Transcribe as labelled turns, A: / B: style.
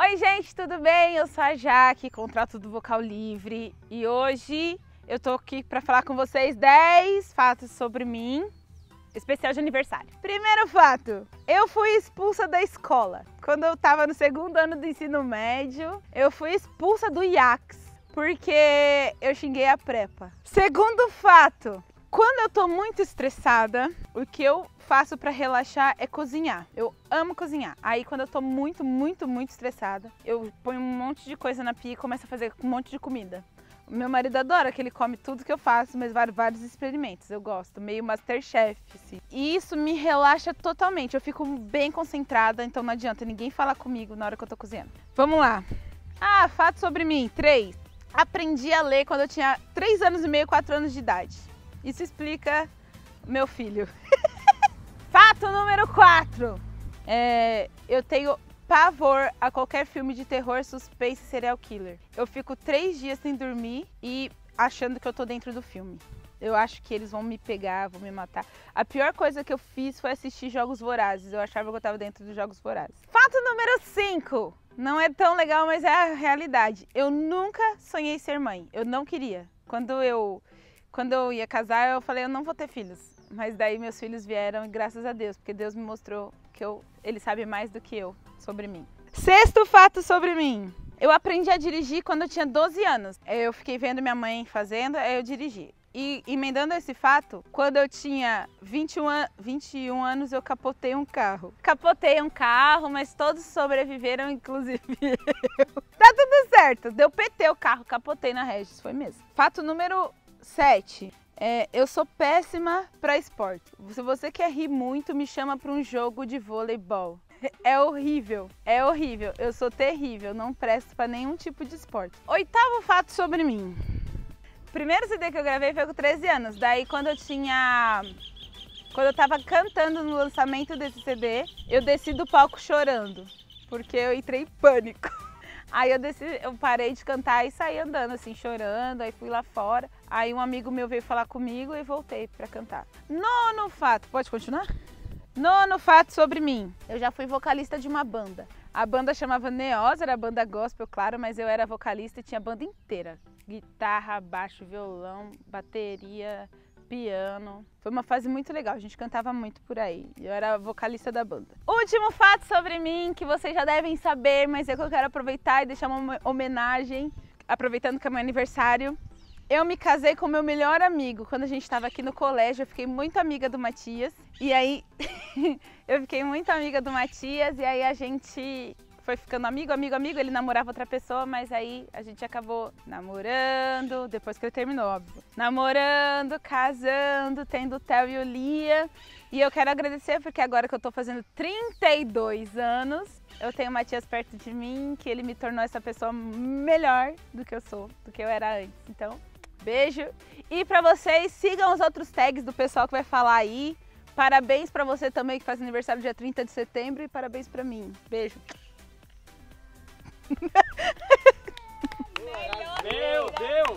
A: Oi, gente, tudo bem? Eu sou a Jaque, contrato do Vocal Livre, e hoje eu tô aqui para falar com vocês 10 fatos sobre mim, especial de aniversário. Primeiro fato, eu fui expulsa da escola. Quando eu tava no segundo ano do ensino médio, eu fui expulsa do IACS, porque eu xinguei a prepa. Segundo fato, quando eu tô muito estressada, o que eu faço para relaxar é cozinhar. Eu amo cozinhar. Aí quando eu tô muito, muito, muito estressada, eu ponho um monte de coisa na pia e começo a fazer um monte de comida. Meu marido adora que ele come tudo que eu faço, mas vários, vários experimentos. Eu gosto, meio Masterchef, assim. E isso me relaxa totalmente. Eu fico bem concentrada, então não adianta ninguém falar comigo na hora que eu tô cozinhando. Vamos lá. Ah, fato sobre mim. Três. Aprendi a ler quando eu tinha três anos e meio, quatro anos de idade. Isso explica meu filho. Fato número 4. É, eu tenho pavor a qualquer filme de terror, suspense serial killer. Eu fico três dias sem dormir e achando que eu tô dentro do filme. Eu acho que eles vão me pegar, vão me matar. A pior coisa que eu fiz foi assistir Jogos Vorazes. Eu achava que eu tava dentro dos Jogos Vorazes. Fato número 5. Não é tão legal, mas é a realidade. Eu nunca sonhei ser mãe. Eu não queria. Quando eu quando eu ia casar, eu falei, eu não vou ter filhos. Mas daí meus filhos vieram e graças a Deus, porque Deus me mostrou que eu, ele sabe mais do que eu sobre mim. Sexto fato sobre mim. Eu aprendi a dirigir quando eu tinha 12 anos. Eu fiquei vendo minha mãe fazendo, aí eu dirigi. E emendando esse fato, quando eu tinha 21, an 21 anos, eu capotei um carro. Capotei um carro, mas todos sobreviveram, inclusive eu. Tá tudo certo. Deu PT o carro, capotei na Regis, foi mesmo. Fato número 7. É, eu sou péssima para esporte. Se você quer rir muito, me chama para um jogo de voleibol. É horrível, é horrível. Eu sou terrível, não presto para nenhum tipo de esporte. Oitavo fato sobre mim. Primeiro CD que eu gravei foi com 13 anos. Daí quando eu tinha quando eu tava cantando no lançamento desse CD, eu desci do palco chorando, porque eu entrei em pânico. Aí eu desci, eu parei de cantar e saí andando assim, chorando, aí fui lá fora. Aí um amigo meu veio falar comigo e voltei para cantar. Nono fato, pode continuar? Nono fato sobre mim. Eu já fui vocalista de uma banda. A banda chamava Neos, era banda gospel, claro, mas eu era vocalista e tinha a banda inteira. Guitarra, baixo, violão, bateria, piano. Foi uma fase muito legal, a gente cantava muito por aí. Eu era vocalista da banda. Último fato sobre mim que vocês já devem saber, mas é que eu quero aproveitar e deixar uma homenagem, aproveitando que é meu aniversário. Eu me casei com meu melhor amigo. Quando a gente estava aqui no colégio, eu fiquei muito amiga do Matias. E aí, eu fiquei muito amiga do Matias. E aí a gente foi ficando amigo, amigo, amigo. Ele namorava outra pessoa, mas aí a gente acabou namorando, depois que ele terminou, óbvio. Namorando, casando, tendo o Theo e o Lia. E eu quero agradecer porque agora que eu tô fazendo 32 anos, eu tenho o Matias perto de mim, que ele me tornou essa pessoa melhor do que eu sou, do que eu era antes. Então, beijo. E para vocês, sigam os outros tags do pessoal que vai falar aí. Parabéns para você também que faz aniversário dia 30 de setembro e parabéns para mim. Beijo.
B: Meu Deus!